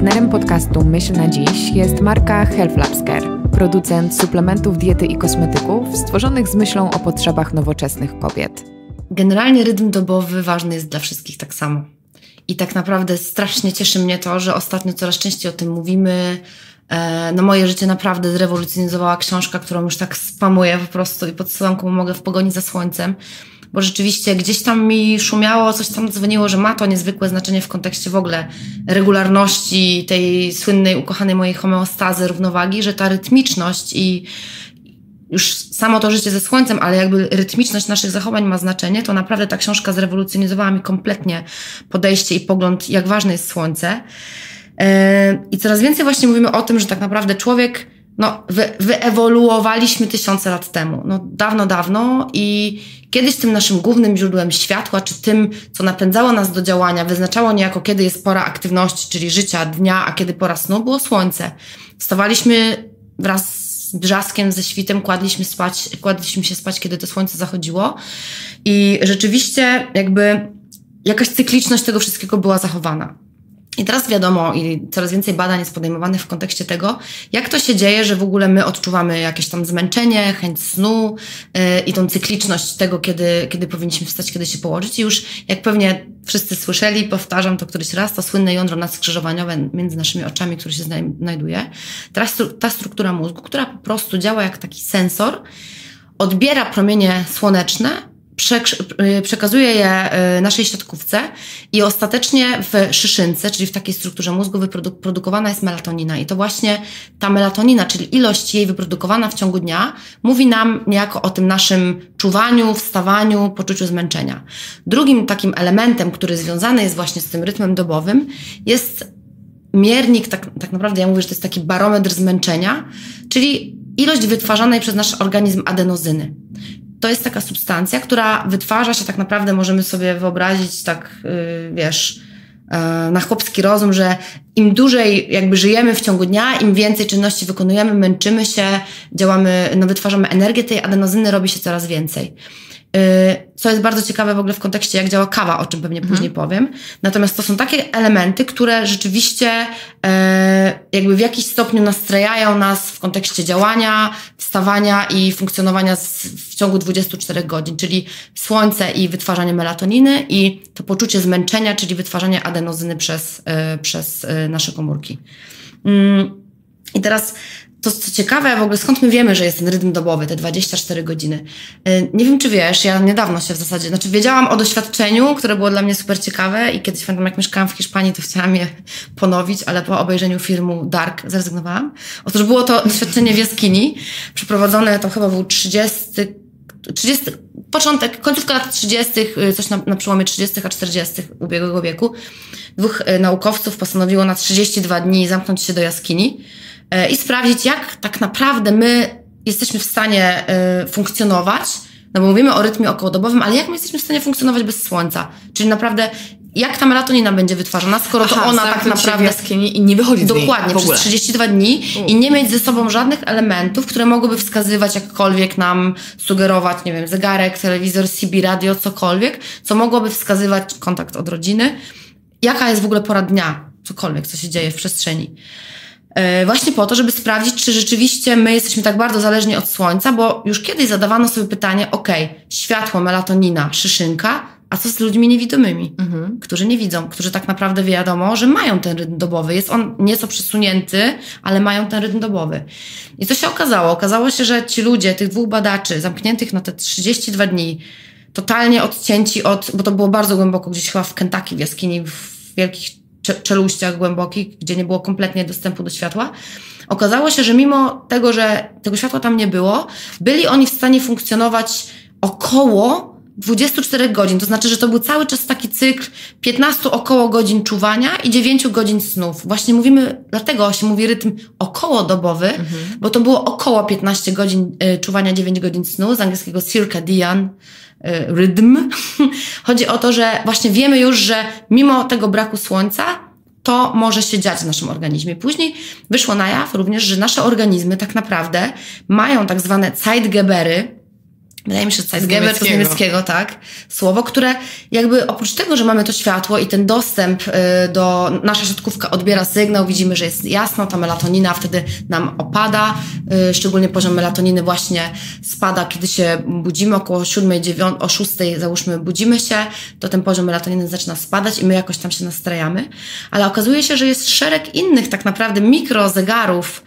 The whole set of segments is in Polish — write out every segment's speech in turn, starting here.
Partnerem podcastu Myśl na Dziś jest marka Health Labs Care, producent suplementów diety i kosmetyków stworzonych z myślą o potrzebach nowoczesnych kobiet. Generalnie rytm dobowy ważny jest dla wszystkich tak samo. I tak naprawdę strasznie cieszy mnie to, że ostatnio coraz częściej o tym mówimy. E, no moje życie naprawdę zrewolucjonizowała książka, którą już tak spamuję po prostu i podsyłam komu mogę w pogoni za słońcem bo rzeczywiście gdzieś tam mi szumiało, coś tam dzwoniło, że ma to niezwykłe znaczenie w kontekście w ogóle regularności tej słynnej, ukochanej mojej homeostazy, równowagi, że ta rytmiczność i już samo to życie ze słońcem, ale jakby rytmiczność naszych zachowań ma znaczenie, to naprawdę ta książka zrewolucjonizowała mi kompletnie podejście i pogląd, jak ważne jest słońce. E, I coraz więcej właśnie mówimy o tym, że tak naprawdę człowiek no, wy, wyewoluowaliśmy tysiące lat temu. No, dawno, dawno i kiedyś tym naszym głównym źródłem światła, czy tym, co napędzało nas do działania, wyznaczało niejako, kiedy jest pora aktywności, czyli życia, dnia, a kiedy pora snu, było słońce. Wstawaliśmy wraz z brzaskiem, ze świtem, kładliśmy, spać, kładliśmy się spać, kiedy to słońce zachodziło i rzeczywiście jakby jakaś cykliczność tego wszystkiego była zachowana. I teraz wiadomo, i coraz więcej badań jest podejmowanych w kontekście tego, jak to się dzieje, że w ogóle my odczuwamy jakieś tam zmęczenie, chęć snu yy, i tą cykliczność tego, kiedy, kiedy powinniśmy wstać, kiedy się położyć. I już jak pewnie wszyscy słyszeli, powtarzam to któryś raz, to słynne jądro nadskrzyżowaniowe między naszymi oczami, które się znajduje. Teraz ta struktura mózgu, która po prostu działa jak taki sensor, odbiera promienie słoneczne przekazuje je y, naszej siatkówce i ostatecznie w szyszynce, czyli w takiej strukturze mózgu wyprodukowana jest melatonina. I to właśnie ta melatonina, czyli ilość jej wyprodukowana w ciągu dnia, mówi nam niejako o tym naszym czuwaniu, wstawaniu, poczuciu zmęczenia. Drugim takim elementem, który związany jest właśnie z tym rytmem dobowym, jest miernik, tak, tak naprawdę ja mówię, że to jest taki barometr zmęczenia, czyli ilość wytwarzanej przez nasz organizm adenozyny to jest taka substancja, która wytwarza się tak naprawdę, możemy sobie wyobrazić tak, yy, wiesz, yy, na chłopski rozum, że im dłużej jakby żyjemy w ciągu dnia, im więcej czynności wykonujemy, męczymy się, działamy, no wytwarzamy energię, tej adenozyny robi się coraz więcej. Y, co jest bardzo ciekawe w ogóle w kontekście, jak działa kawa, o czym pewnie mhm. później powiem. Natomiast to są takie elementy, które rzeczywiście e, jakby w jakiś stopniu nastrajają nas w kontekście działania, wstawania i funkcjonowania w ciągu 24 godzin, czyli słońce i wytwarzanie melatoniny i to poczucie zmęczenia, czyli wytwarzanie adenozyny przez, e, przez e, nasze komórki. Mm, I teraz to co ciekawe, w ogóle skąd my wiemy, że jest ten rytm dobowy, te 24 godziny. Y, nie wiem, czy wiesz, ja niedawno się w zasadzie, znaczy wiedziałam o doświadczeniu, które było dla mnie super ciekawe i kiedyś pamiętam, jak mieszkałam w Hiszpanii, to chciałam je ponowić, ale po obejrzeniu filmu Dark zrezygnowałam. Otóż było to doświadczenie w jaskini, przeprowadzone, to chyba był 30 30, początek, końcówka lat 30., y, coś na, na przełomie 30. a 40. ubiegłego wieku. Dwóch y, naukowców postanowiło na 32 dni zamknąć się do jaskini i sprawdzić, jak tak naprawdę my jesteśmy w stanie e, funkcjonować, no bo mówimy o rytmie okołodobowym, ale jak my jesteśmy w stanie funkcjonować bez słońca? Czyli naprawdę jak ta melatonina będzie wytwarzana, skoro Aha, to ona tak naprawdę jaskini i nie wychodzi Dokładnie, przez 32 dni U. i nie mieć ze sobą żadnych elementów, które mogłyby wskazywać jakkolwiek nam, sugerować, nie wiem, zegarek, telewizor, CB radio, cokolwiek, co mogłoby wskazywać kontakt od rodziny. Jaka jest w ogóle pora dnia, cokolwiek, co się dzieje w przestrzeni. E, właśnie po to, żeby sprawdzić, czy rzeczywiście my jesteśmy tak bardzo zależni od słońca, bo już kiedyś zadawano sobie pytanie, ok, światło, melatonina, szyszynka, a co z ludźmi niewidomymi, mhm. którzy nie widzą, którzy tak naprawdę wiadomo, że mają ten rytm dobowy. Jest on nieco przesunięty, ale mają ten rytm dobowy. I co się okazało? Okazało się, że ci ludzie, tych dwóch badaczy, zamkniętych na te 32 dni, totalnie odcięci od, bo to było bardzo głęboko, gdzieś chyba w Kentucky, w jaskini, w wielkich czeluściach głębokich, gdzie nie było kompletnie dostępu do światła. Okazało się, że mimo tego, że tego światła tam nie było, byli oni w stanie funkcjonować około 24 godzin. To znaczy, że to był cały czas taki cykl 15 około godzin czuwania i 9 godzin snów. Właśnie mówimy, dlatego się mówi rytm okołodobowy, mhm. bo to było około 15 godzin y, czuwania, 9 godzin snu, z angielskiego circadian Y, rytm. Chodzi o to, że właśnie wiemy już, że mimo tego braku słońca, to może się dziać w naszym organizmie. Później wyszło na jaw również, że nasze organizmy tak naprawdę mają tak zwane Zeitgebery, Wydaje mi się, że Zeitgeber to z niemieckiego, tak. Słowo, które jakby oprócz tego, że mamy to światło i ten dostęp y, do, nasza siatkówka odbiera sygnał, widzimy, że jest jasno, ta melatonina wtedy nam opada, y, szczególnie poziom melatoniny właśnie spada, kiedy się budzimy około 7, 9, o 6 załóżmy budzimy się, to ten poziom melatoniny zaczyna spadać i my jakoś tam się nastrajamy. Ale okazuje się, że jest szereg innych tak naprawdę mikrozegarów,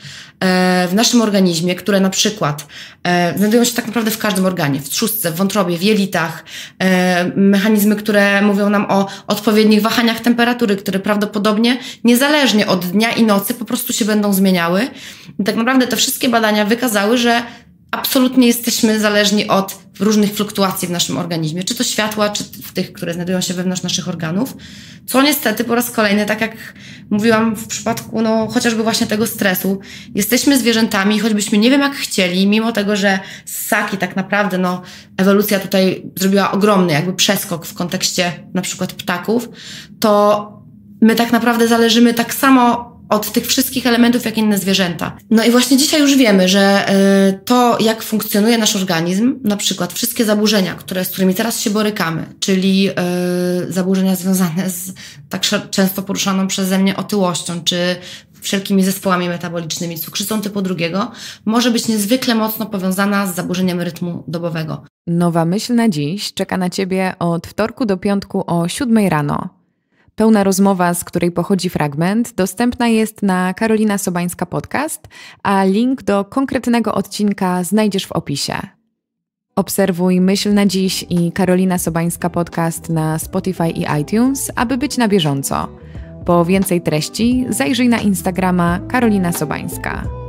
w naszym organizmie, które na przykład e, znajdują się tak naprawdę w każdym organie, w trzustce, w wątrobie, w jelitach, e, mechanizmy, które mówią nam o odpowiednich wahaniach temperatury, które prawdopodobnie niezależnie od dnia i nocy po prostu się będą zmieniały. I tak naprawdę te wszystkie badania wykazały, że absolutnie jesteśmy zależni od różnych fluktuacji w naszym organizmie, czy to światła, czy w tych, które znajdują się wewnątrz naszych organów, co niestety po raz kolejny, tak jak mówiłam w przypadku no, chociażby właśnie tego stresu, jesteśmy zwierzętami, choćbyśmy nie wiem jak chcieli, mimo tego, że ssaki tak naprawdę, no, ewolucja tutaj zrobiła ogromny jakby przeskok w kontekście na przykład ptaków, to my tak naprawdę zależymy tak samo od tych wszystkich elementów, jak inne zwierzęta. No i właśnie dzisiaj już wiemy, że y, to, jak funkcjonuje nasz organizm, na przykład wszystkie zaburzenia, które, z którymi teraz się borykamy, czyli y, zaburzenia związane z tak często poruszaną przeze mnie otyłością, czy wszelkimi zespołami metabolicznymi, cukrzycą typu drugiego, może być niezwykle mocno powiązana z zaburzeniem rytmu dobowego. Nowa myśl na dziś czeka na Ciebie od wtorku do piątku o 7 rano. Pełna rozmowa, z której pochodzi fragment, dostępna jest na Karolina Sobańska Podcast, a link do konkretnego odcinka znajdziesz w opisie. Obserwuj Myśl na Dziś i Karolina Sobańska Podcast na Spotify i iTunes, aby być na bieżąco. Po więcej treści zajrzyj na Instagrama Karolina Sobańska.